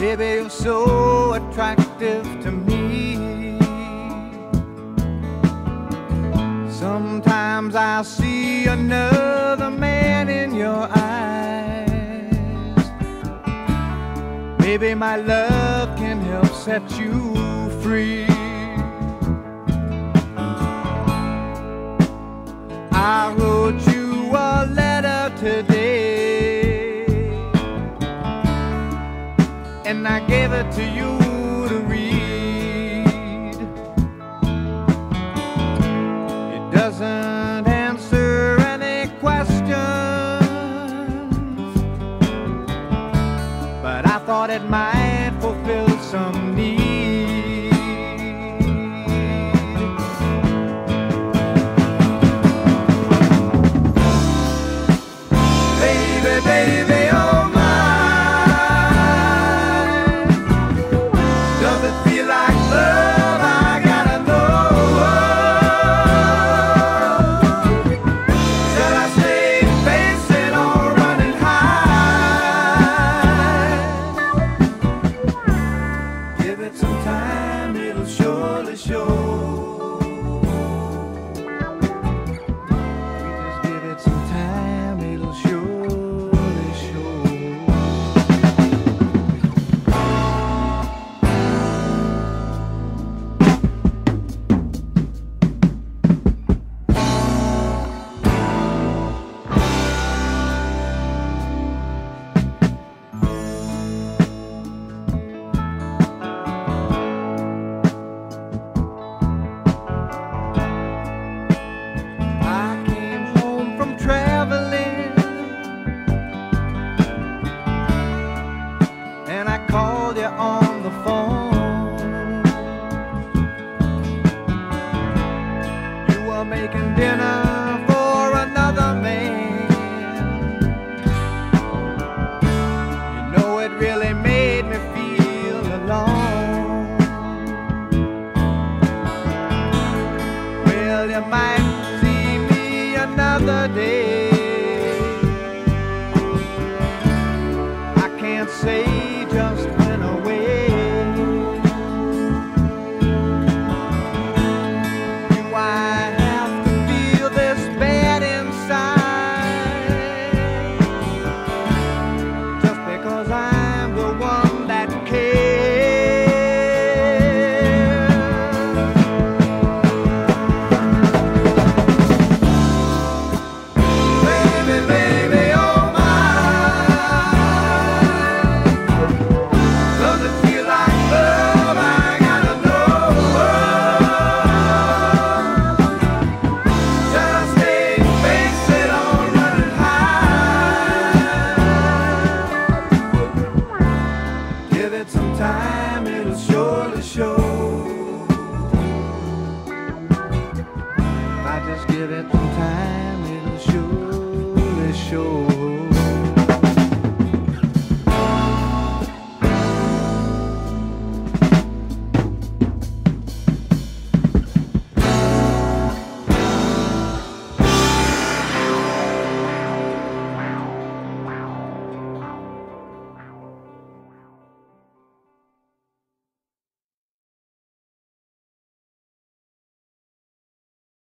Baby, you're so attractive to me. Sometimes I see another man in your eyes. Maybe my love can help set you free. I wrote you a letter today. and I gave it to you to read. It doesn't answer any questions, but I thought it might fulfill some need. Baby, baby, oh. making dinner.